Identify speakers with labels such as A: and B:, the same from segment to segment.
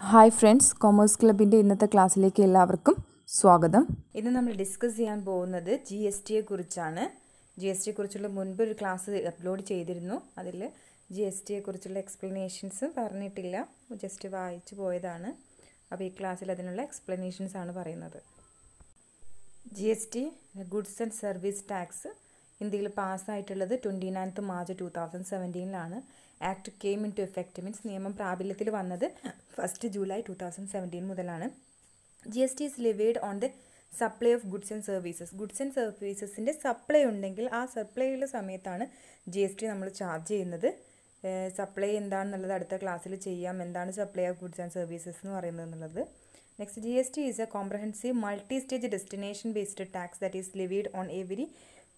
A: Hi friends commerce ക്ലബിന്റെ ഇന്നത്തെ ക്ലാസ്സിലേക്ക് എല്ലാവർക്കും സ്വാഗതം. ഇന്ന് നമ്മൾ ഡിസ്കസ് ചെയ്യാൻ പോകുന്നത് ജി എസ് ടിയെ കുറിച്ചാണ്. ജി എസ് ടിയെ കുറിച്ചുള്ള മുൻപ് ഒരു ക്ലാസ് അപ്ലോഡ് ചെയ്തിരുന്നു. അതിൽ ജി എസ് ടിയെ കുറിച്ചുള്ള എക്സ്പ്ലനേഷൻസ് പറഞ്ഞിട്ടില്ല. ജസ്റ്റ് വായിച്ചു പോയതാണ്. അപ്പോൾ ഈ ക്ലാസ്സിൽ അതിനുള്ള എക്സ്പ്ലനേഷൻസ് ആണ് പറയുന്നത്. G S T goods and service tax ഇന്ത്യയിൽ പാസ്സായിട്ടുള്ളത് twenty ninth March two thousand സെവന്റീനിലാണ് act came into effect means നിയമം പ്രാബല്യത്തിൽ വന്നത് first July two thousand seventeen മുതലാണ്. G S T is levied on the supply of goods and services goods and സർവീസസിന്റെ supply ഉണ്ടെങ്കിൽ ആ സപ്ലൈയുടെ സമയത്താണ് G S T നമ്മൾ charge ചെയ്യുന്നത്. സപ്ലൈ എന്താണെന്നുള്ളത് അടുത്ത ക്ലാസ്സിൽ ചെയ്യാം. എന്താണ് supply of goods and services എന്ന് പറയുന്നത് എന്നുള്ളത്. Next G S T is a comprehensive multi stage destination based tax that is levied on every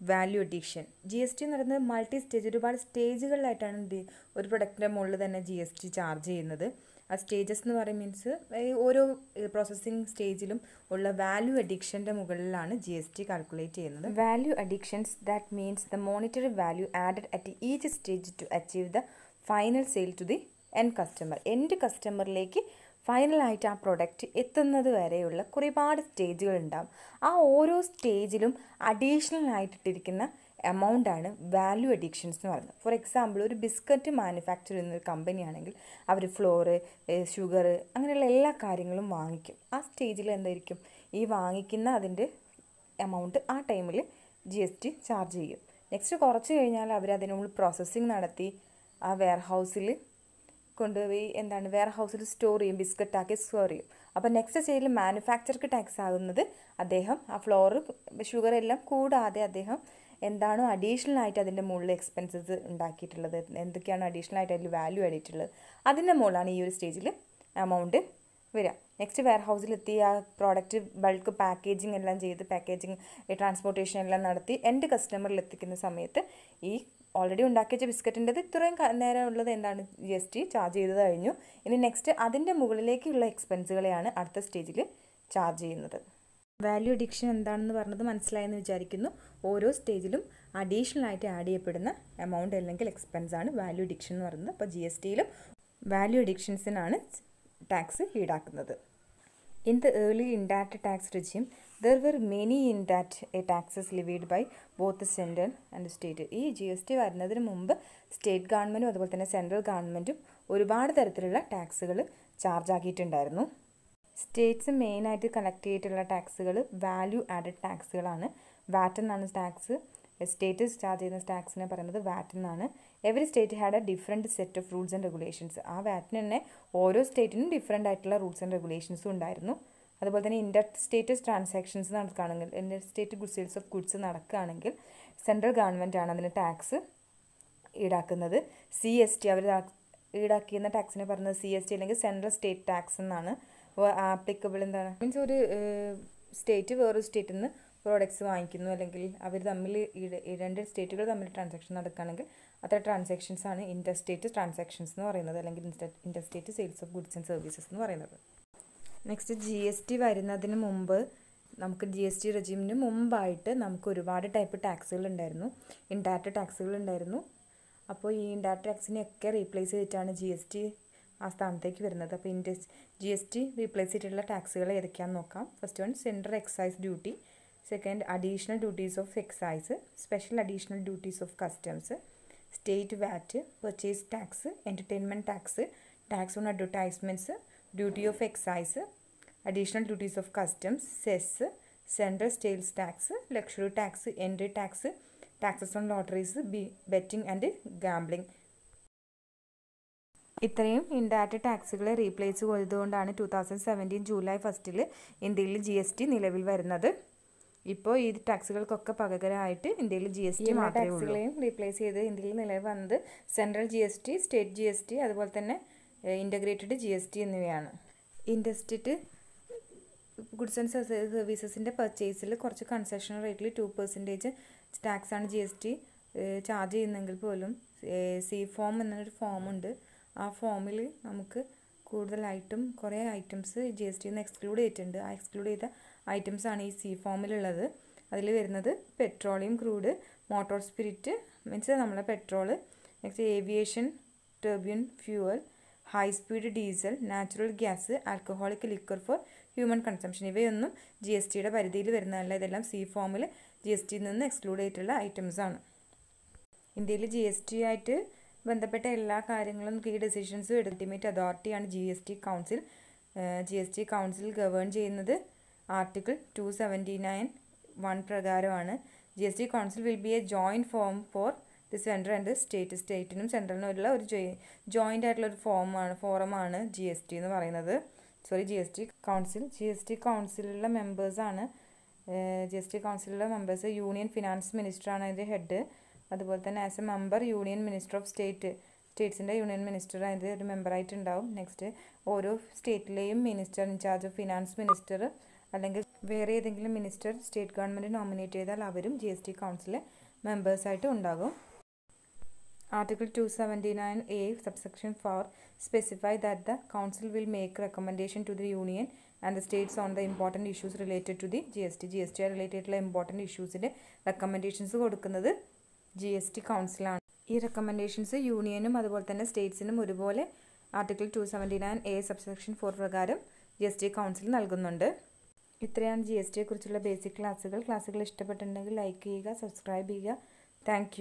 A: value addition G S T എന്ന് പറയുന്നത് മൾട്ടി സ്റ്റേജ് ഒരുപാട് സ്റ്റേജുകളിലായിട്ടാണ് എന്ത് ഒരു പ്രൊഡക്റ്റിന്റെ മുകളിൽ തന്നെ ജി എസ് ടി ചാർജ് ചെയ്യുന്നത്. ആ സ്റ്റേജസ് എന്ന് പറയും മീൻസ് ഓരോ പ്രോസസ്സിങ് സ്റ്റേജിലും ഉള്ള വാല്യൂ അഡിക്ഷന്റെ മുകളിലാണ് ജി എസ് ടി കാൽക്കുലേറ്റ് ചെയ്യുന്നത്. Value additions that means the monetary value added at each stage to achieve the final sale to the end customer എന്റെ കസ്റ്റമറിലേക്ക് ഫൈനലായിട്ട് ആ പ്രൊഡക്റ്റ് എത്തുന്നത് വരെയുള്ള ഒരുപാട് സ്റ്റേജുകൾ ഉണ്ടാകും ആ ഓരോ സ്റ്റേജിലും അഡീഷണൽ ആയിട്ടിട്ടിരിക്കുന്ന എമൗണ്ടാണ് വാല്യൂ അഡിക്ഷൻസ് എന്ന് പറയുന്നത്. ഫോർ എക്സാമ്പിൾ ഒരു ബിസ്ക്കറ്റ് മാനുഫാക്ചർ ചെയ്യുന്ന ഒരു കമ്പനി ആണെങ്കിൽ അവർ ഫ്ലോറ് ഷുഗർ അങ്ങനെയുള്ള എല്ലാ കാര്യങ്ങളും വാങ്ങിക്കും. ആ സ്റ്റേജിൽ എന്തായിരിക്കും? ഈ വാങ്ങിക്കുന്ന അതിന്റെ എമൗണ്ട് ആ ടൈമിൽ ജി എസ് ടി ചാർജ് ചെയ്യും. നെക്സ്റ്റ് കുറച്ച് കഴിഞ്ഞാൽ അവർ അതിനുള്ള പ്രോസസ്സിങ് നടത്തി ആ വെയർ ഹൗസിൽ കൊണ്ടുപോയി എന്താണ് വെയർ ഹൗസിൽ സ്റ്റോർ ചെയ്യും ബിസ്ക്കറ്റാക്കി സ്റ്റോർ ചെയ്യും. അപ്പോൾ നെക്സ്റ്റ് സ്റ്റേജിൽ മാനുഫാക്ചർക്ക് ടാക്സ് ആകുന്നത് അദ്ദേഹം ആ ഫ്ലോറ് ഷുഗർ എല്ലാം കൂടാതെ അദ്ദേഹം എന്താണോ അഡീഷണൽ ആയിട്ട് അതിന്റെ മുകളിൽ എക്സ്പെൻസസ് ഉണ്ടാക്കിയിട്ടുള്ളത് എന്തൊക്കെയാണ് അഡീഷണൽ ആയിട്ട് അതിൽ വാല്യൂ ആയിട്ടുള്ളത് അതിന്റെ മുകളിലാണ് ഈ ഒരു സ്റ്റേജിൽ എമൗണ്ട് വരിക. നെക്സ്റ്റ് വെയർ ഹൗസിലെത്തി ആ പ്രോഡക്റ്റ് ബൾക്ക് പാക്കേജിങ് എല്ലാം ചെയ്ത് പാക്കേജിങ് ട്രാൻസ്പോർട്ടേഷൻ എല്ലാം നടത്തി എന്റെ കസ്റ്റമറിൽ എത്തിക്കുന്ന സമയത്ത് ഈ ഓൾറെഡി ഉണ്ടാക്കി വെച്ച ബിസ്ക്കറ്റിന്റെത് ഇത്രയും നേരം ഉള്ളത് എന്താണ് ജി എസ് ടി ചാർജ് ചെയ്ത് കഴിഞ്ഞു. ഇനി നെക്സ്റ്റ് അതിന്റെ മുകളിലേക്കുള്ള എക്സ്പെൻസുകളെയാണ് അടുത്ത സ്റ്റേജിൽ ചാർജ് ചെയ്യുന്നത്. വാല്യൂ അഡിക്ഷൻ എന്താണെന്ന് പറഞ്ഞത് മനസ്സിലായെന്ന് വിചാരിക്കുന്നു. ഓരോ സ്റ്റേജിലും അഡീഷണൽ ആയിട്ട് ആഡ് ചെയ്യപ്പെടുന്ന എമൗണ്ട് അല്ലെങ്കിൽ എക്സ്പെൻസ് ആണ് വാല്യൂ അഡിക്ഷൻ എന്ന് പറയുന്നത്. അപ്പോൾ ജി എസ് ടിയിലും വാല്യൂ അഡിക്ഷൻസിനാണ് ടാക്സ് ഈടാക്കുന്നത്. In the early indirect tax regime, there were many in taxes a taxes levied by both central and state ഈ ജി എസ് ടി വരുന്നതിന് മുമ്പ് സ്റ്റേറ്റ് ഗവൺമെന്റും അതുപോലെ തന്നെ സെൻട്രൽ ഗവൺമെന്റും ഒരുപാട് തരത്തിലുള്ള ടാക്സുകൾ ചാർജ് ആക്കിയിട്ടുണ്ടായിരുന്നു. സ്റ്റേറ്റ്സ് മെയിനായിട്ട് കളക്ട് ചെയ്തിട്ടുള്ള ടാക്സുകൾ വാല്യൂ ആഡഡ് ടാക്സുകളാണ് വാറ്റ് എന്നാണ് ടാക്സ് സ്റ്റേറ്റ് ചാർജ് ചെയ്യുന്ന ടാക്സിനെ പറയുന്നത് വാറ്റ് എന്നാണ്. Every state had a different set of rules and regulations ആ വാറ്റിന് തന്നെ ഓരോ സ്റ്റേറ്റിനും ഡിഫറെന്റ് ആയിട്ടുള്ള റൂൾസ് ആൻഡ് റെഗുലേഷൻസും ഉണ്ടായിരുന്നു. അതുപോലെ തന്നെ ഇന്റർ സ്റ്റേറ്റ് ട്രാൻസാക്ഷൻസ് നടക്കുകയാണെങ്കിൽ inter state good sales of goods നടക്കുകയാണെങ്കിൽ സെൻട്രൽ ഗവൺമെന്റ് ആണ് അതിന് ടാക്സ് ഈടാക്കുന്നത്. സി എസ് ടി അവർ ഈടാക്കിയെന്ന ടാക്സിനെ പറയുന്നത് സി എസ് ടി അല്ലെങ്കിൽ സെൻട്രൽ സ്റ്റേറ്റ് ടാക്സ് എന്നാണ്. ആപ്ലിക്കബിൾ എന്താണ്? മീൻസ് ഒരു സ്റ്റേറ്റ് വേറൊരു സ്റ്റേറ്റിൽ നിന്ന് പ്രോഡക്ട്സ് വാങ്ങിക്കുന്നു. അല്ലെങ്കിൽ അവർ തമ്മിൽ രണ്ട് സ്റ്റേറ്റുകൾ തമ്മിൽ ട്രാൻസാക്ഷൻ നടക്കുകയാണെങ്കിൽ അത്ര ട്രാൻസാക്ഷൻസ് ആണ് ഇന്റർ സ്റ്റേറ്റ് ട്രാൻസാക്ഷൻസ് എന്ന് പറയുന്നത്. അല്ലെങ്കിൽ inter state sales of goods and services എന്ന് പറയുന്നത്. നെക്സ്റ്റ് ജി എസ് ടി വരുന്നതിന് മുമ്പ് നമുക്ക് ജി എസ് ടി റെജീമിന് മുമ്പായിട്ട് നമുക്ക് ഒരുപാട് ടൈപ്പ് ടാക്സുകൾ ഉണ്ടായിരുന്നു. ഇൻഡയറക്റ്റ് ടാക്സുകൾ ഉണ്ടായിരുന്നു. അപ്പോൾ ഈ ഇൻഡയറക്റ്റ് ടാക്സിനെയൊക്കെ റീപ്ലേസ് ചെയ്തിട്ടാണ് ജി എസ് ടി ആ സ്ഥാനത്തേക്ക് വരുന്നത്. അപ്പോൾ ഇൻഡസ് ജി എസ് ടി റീപ്ലേസ് ചെയ്തിട്ടുള്ള ടാക്സുകൾ ഏതൊക്കെയാണെന്ന് നോക്കാം. First one central excise duty second additional duties of excise special additional duties of customs state VAT purchase tax entertainment tax tax on advertisements duty of excise additional duties of customs cess central sales tax luxury tax entry tax taxes on lotteries B betting and gambling ഇത്രയും ഇൻഡാറ്റ് ടാക്സുകളെ replace ചെയ്തുകൊണ്ടാണ് two thousand seventeen July ഫസ്റ്റിൽ ഇന്ത്യയിൽ G S T നിലവിൽ വരുന്നത്. ഇപ്പോൾ ഈ ടാക്സുകൾക്കൊക്കെ പകരമായിട്ട് ഇന്ത്യയിൽ ജി എസ് ടി ടാക്സുകളെയും റീപ്ലേസ് ചെയ്ത് ഇന്ത്യയിൽ നിലവിൽ വന്നത് central G S T state G S T അതുപോലെ തന്നെ ഇന്റഗ്രേറ്റഡ് ജി എസ് ടി എന്നിവയാണ്. ഇൻഡസ്ട്രിറ്റ് ഗുഡ്സ് ആൻഡ് സർവീസസിന്റെ പർച്ചേസിൽ കുറച്ച് കൺസെഷൻ റേറ്റിൽ ടു പെർസെന്റേജ് ടാക്സാണ് ജി എസ് ടി ചാർജ് ചെയ്യുന്നെങ്കിൽ പോലും സി ഫോം എന്നൊരു ഫോമുണ്ട് ആ ഫോമിൽ നമുക്ക് കൂടുതലായിട്ടും കുറേ ഐറ്റംസ് ജി എസ് ടിന്ന് എക്സ്ക്ലൂഡ് ചെയ്തിട്ടുണ്ട്. ആ എക്സ്ക്ലൂഡ് ചെയ്ത ഐറ്റംസാണ് ഈ സി ഫോമിലുള്ളത് അതിൽ വരുന്നത് petroleum crude motor spirit means നമ്മളെ petrol next aviation turbine fuel high speed diesel natural gas alcoholic liquor for human consumption ഇവയൊന്നും ജി എസ് ടിയുടെ പരിധിയിൽ വരുന്നതല്ല. ഇതെല്ലാം സി ഫോമിൽ ജി എസ് ടിയിൽ നിന്ന് എക്സ്ക്ലൂഡ് ചെയ്തിട്ടുള്ള ഐറ്റംസാണ് ഇന്ത്യയിൽ ജി എസ് ടി ആയിട്ട് ബന്ധപ്പെട്ട എല്ലാ കാര്യങ്ങളും കീ ഡെസിഷൻസും ultimate അതോറിറ്റിയാണ് G S T council G S T council govern ചെയ്യുന്നത് article two seventy nine one പ്രകാരമാണ് G S T council will be a joint form for the central and state സ്റ്റേറ്റിനും സെൻട്രലിനും ഉള്ള ഒരു ജോയിന്റ് ആയിട്ടുള്ള ഒരു ഫോമാണ് ഫോറമാണ് G S T എന്ന് പറയുന്നത്. Sorry G S T council G S T കൗൺസിലുള്ള മെമ്പേഴ്സാണ് ജി എസ് ടി കൗൺസിലുള്ള മെമ്പേഴ്സ് യൂണിയൻ ഫിനാൻസ് മിനിസ്റ്ററാണ് അതിന്റെ ഹെഡ് അതുപോലെ തന്നെ as a member union minister of state സ്റ്റേറ്റ്സിന്റെ union minister അതിന്റെ ഒരു മെമ്പറായിട്ടുണ്ടാവും നെക്സ്റ്റ് ഓരോ സ്റ്റേറ്റിലെയും minister in charge of finance minister അല്ലെങ്കിൽ വേറെ ഏതെങ്കിലും മിനിസ്റ്റർ സ്റ്റേറ്റ് ഗവൺമെന്റ് നോമിനേറ്റ് ചെയ്താൽ അവരും ജി എസ് ടി കൗൺസിലെ മെമ്പേഴ്സായിട്ട് ഉണ്ടാകും. Article two seventy nine A subsection four specify 279A the 4 will make recommendation to the union and the states on the important issues related to the G S T G GST. GST related ആയിട്ടുള്ള important ഇഷ്യൂസിന്റെ recommendations കൊടുക്കുന്നത് G S T കൗൺസിലാണ് ഈ recommendations യൂണിയനും അതുപോലെ തന്നെ സ്റ്റേറ്റ്സിനും ഒരുപോലെ article two seventy nine A subsection four പ്രകാരം ജി എസ് ടി കൗൺസിൽ നൽകുന്നുണ്ട്. ഇത്രയാണ് ജി എസ് ടിയെക്കുറിച്ചുള്ള ബേസിക് ക്ലാസ്സുകൾ ക്ലാസ്സുകൾ ഇഷ്ടപ്പെട്ടിട്ടുണ്ടെങ്കിൽ ലൈക്ക് ചെയ്യുക സബ്സ്ക്രൈബ് ചെയ്യുക. താങ്ക്